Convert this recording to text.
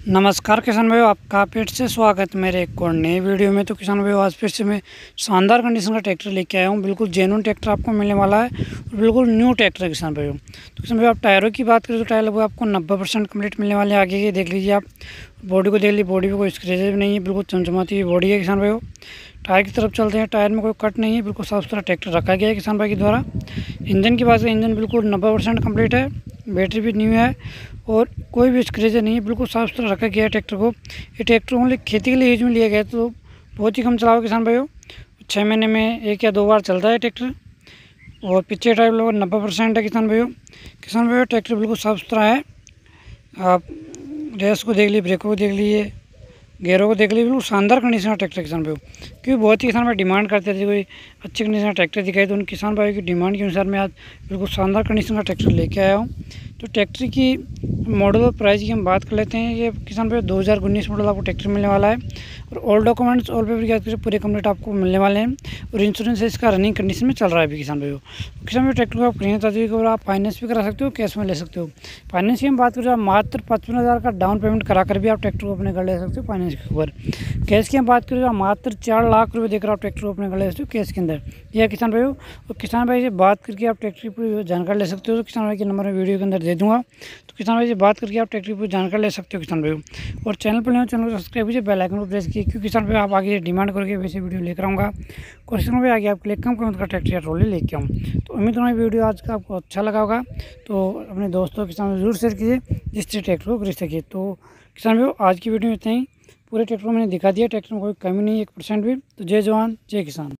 नमस्कार किसान भाइयों, आपका पेट से स्वागत मेरे एक और नए वीडियो में। तो किसान भाइयों, आज फिर से मैं शानदार कंडीशन का ट्रैक्टर लेके आया हूँ। बिल्कुल जेनुअन ट्रैक्टर आपको मिलने वाला है और बिल्कुल न्यू ट्रैक्टर है किसान भाइयों। तो किसान भाइयों, आप टायरों की बात करें तो टायर लगभग आपको नब्बे परसेंट कंप्लीट मिलने वाले आगे के देख लीजिए आप बॉडी को देख लीजिए बॉडी पर कोई स्क्रेच भी नहीं है, बिल्कुल चमचमाती हुई बॉडी है किसान भाइयों। टायर की तरफ़ चलते हैं टायर में कोई कट नहीं है, बिल्कुल साफ़ सुथरा ट्रैक्टर रखा गया है किसान भाई के द्वारा। इंजन की बात करें, इंजन बिल्कुल नब्बे परसेंट कंप्लीट है। बैटरी भी न्यू है और कोई भी स्क्रेच नहीं है, बिल्कुल साफ़ सुथरा रखा गया है ट्रैक्टर को। ये ट्रैक्टर ओनली खेती के लिए यूज़ में लिया गया तो बहुत ही कम चलाओ किसान भाइयों। छः महीने में एक या दो बार चलता है ट्रैक्टर और पीछे टाइप लोग नब्बे परसेंट है किसान भाइयों। किसान भाइयों ट्रैक्टर बिल्कुल साफ़ सुथरा है। आप रेस को देख लिए ब्रेकों को देख लीजिए। गेरों को देख लीजिए बिल्कुल शानदार कंडीशन का ट्रैक्टर किसान भाई क्योंकि बहुत ही किसान भाई डिमांड करते थे, कोई अच्छी कंडीशन का ट्रैक्टर दिखाई तो उन किसान भाई की डिमांड के अनुसार मैं आज बिल्कुल शानदार कंडीशन का ट्रैक्टर लेके आया हूँ। तो ट्रैक्टर की मॉडल और प्राइस की हम बात कर लेते हैं। ये किसान भाई, दो हज़ार उन्नीस मॉडल आपको ट्रैक्टर मिलने वाला है और ऑल डॉक्यूमेंट्स ऑल पेपर की बात पूरे कंप्लीट आपको मिलने वाले हैं और इंश्योरेंस इसका रनिंग कंडीशन में चल रहा है अभी किसान भाई किसान भाई ट्रैक्टर को आप खरीदना चाहते हो आप फाइनेंस भी करा सकते हो कैश में ले सकते हो। फाइनेंस की हम बात करें मात्र पचपन हज़ार का डाउन पेमेंट करा कर भी आप ट्रैक्टर को अपने घर ले सकते हो फाइनेंस के ऊपर। कैश की हम बात करें तो मात्र चार लाख रुपये देकर आप ट्रैक्टर को अपने घर ले सकते हो कैश के अंदर। यह किसान भाई और किसान भाई से बात करके आप ट्रैक्टर की पूरी जानकारी ले सकते हो। तो किसान भाई के नंबर में वीडियो के अंदर दे दूँगा। तो किसान भाई से बात करके आप ट्रैक्टर पर जानकारी ले सकते हो किसान भाई और चैनल पर चैनल को सब्सक्राइब कीजिए, बेल आइकन को प्रेस कीजिए, क्योंकि किसान भाई आप आगे डिमांड करके वैसे वीडियो लेकर आऊँगा। क्वेश्चन में आगे आपके लिए कम कम का ट्रैक्टर या ट्रॉली लेके आऊँ। तो उम्मीद हूँ वीडियो आज का आपको अच्छा लगा होगा। तो अपने दोस्तों के सामने ज़रूर शेयर कीजिए जिससे ट्रैक्टर को खरीद सके। तो किसान भाई, आज की वीडियो में इतना ही। पूरे ट्रैक्टर मैंने दिखा दिया, ट्रैक्टर में कोई कमी नहीं, एक परसेंट भी। तो जय जवान, जय किसान।